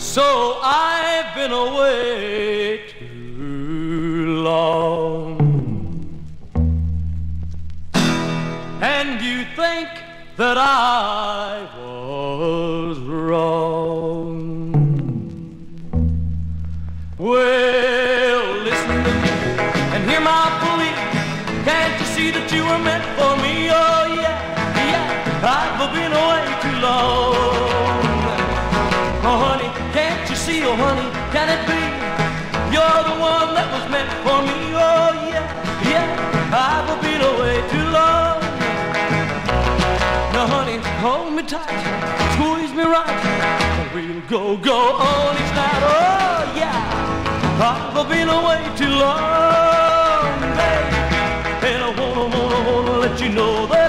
So I've been away too long. And you think that I was wrong. Well, listen to me and hear my plea. Can't you see that you were meant for me? Oh, yeah, yeah. I've been away too long. You're the one that was meant for me. Oh, yeah, yeah. I've been away too long. Now, honey, hold me tight, squeeze me right. and We'll go, go on each night. Oh, yeah. I've been away too long, baby. And I wanna, wanna, wanna let you know that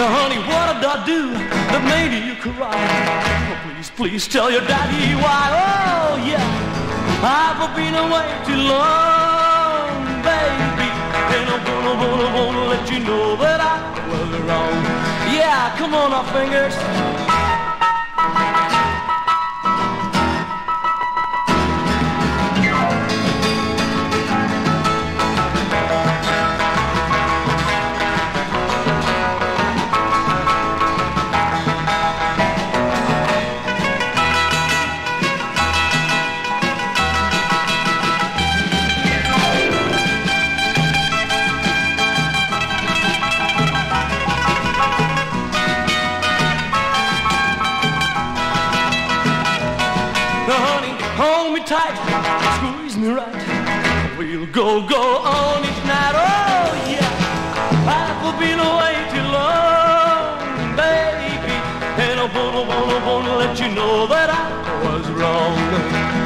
Now, honey, what did I do that made you cry? Oh, please, please tell your daddy why. Oh, yeah, I've been away too long, baby. And I wanna, wanna, wanna let you know that I was wrong. Yeah, come on, our fingers. Tight, squeeze me right. We'll go, go on each night. Oh, yeah. I've been away too long, baby. And I wanna, wanna, wanna let you know that I was wrong.